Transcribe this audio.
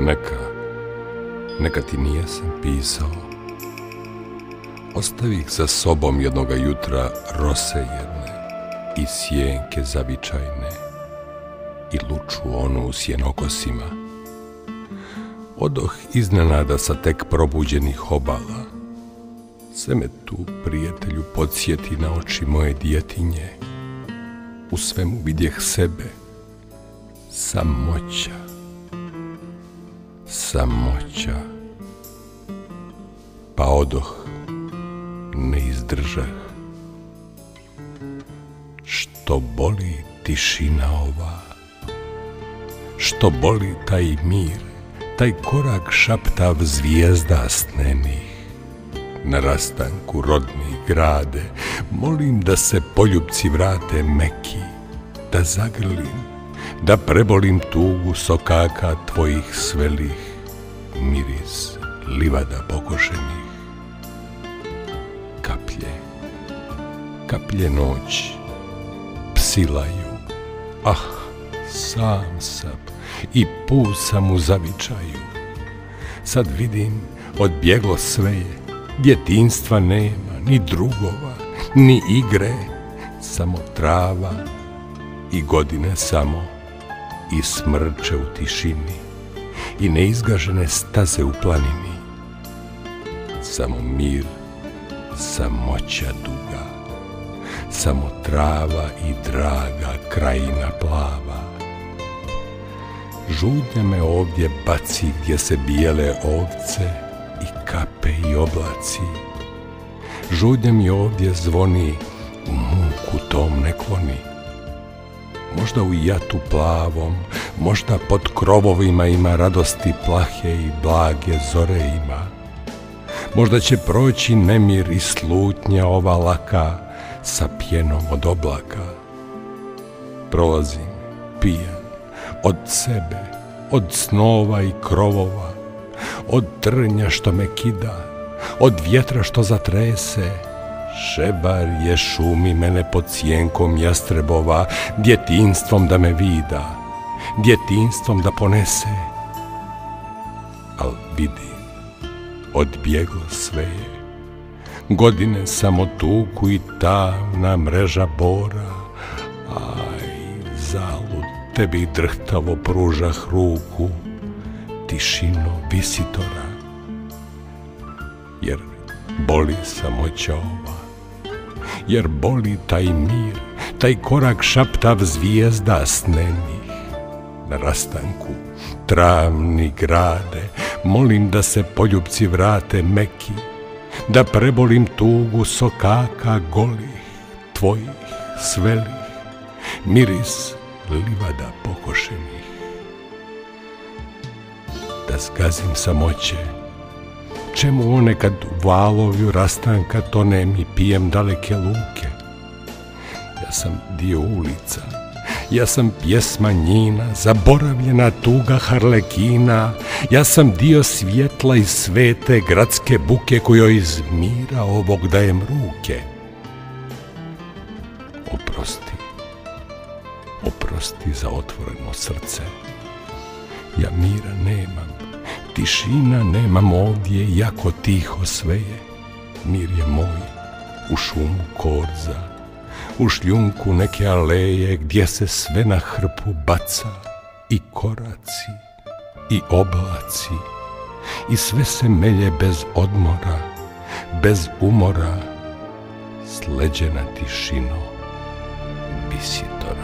Neka, neka ti nijesam pisao. Ostavih za sobom jednoga jutra rose jedne i sjenke zavičajne i luču onu u sjenokosima. Odoh iznenada sa tek probuđenih obala. Sve me tu, prijatelju, podsjeti na oči moje djetinje. U svemu vidjeh sebe, samoća samoća Pa odoh, ne izdržah Što boli tišina ova Što boli taj mir Taj korak šaptav zvijezda snenih Na rastanku rodnih grade Molim da se poljubci vrate meki Da zagrlim da prebolim tugu sokaka tvojih svelih, miris livada pokošenih. Kaplje, kaplje noć, psilaju, ah, sam sam. I pusam u zavičaju. Sad vidim, odbjeglo sve je, djetinstva nema, ni drugova, ni igre, samo trava i godine samo i smrče u tišini i neizgažene staze u planini. Samo mir, samoća duga, samo trava i draga krajina plava. Žudnja me ovdje baci gdje se bijele ovce i kape i oblaci. Žudnja mi ovdje zvoni, u muku tom ne kloni možda u jatu plavom, možda pod krovovima ima radosti plahe i blage zore ima. Možda će proći nemir i slutnja ova laka sa pjenom od oblaka. Prolazim, pijan, od sebe, od snova i krovova, od trnja što me kida, od vjetra što zatrese, Šebar je šumi mene pod cijenkom jastrebova, djetinstvom da me vida, djetinstvom da ponese. Al vidi, odbjeglo sve je, godine samo tuku i tamna mreža bora, aj, zalud tebi drhtavo pružah ruku, tišino visitora, jer boli samoća ova jer boli taj mir, taj korak šaptav zvijezda snenih. Na rastanku travni grade, molim da se poljubci vrate meki, da prebolim tugu sokaka golih, tvojih, svelih, miris livada pokošenih. Da zgazim samoće, čemu one kad valovju rastanka tonem i pijem daleke luke? Ja sam dio ulica, ja sam pjesma njina, zaboravljena tuga harlekina, ja sam dio svjetla i svete gradske buke kojoj iz mira ovog dajem ruke. Oprosti, oprosti za otvoreno srce, ja mira nemam, tišina nemam ovdje, jako tiho sve je. Mir je moj, u šumu korza, u šljunku neke aleje gdje se sve na hrpu baca i koraci i oblaci i sve se melje bez odmora, bez umora, sleđena tišino, bisitora.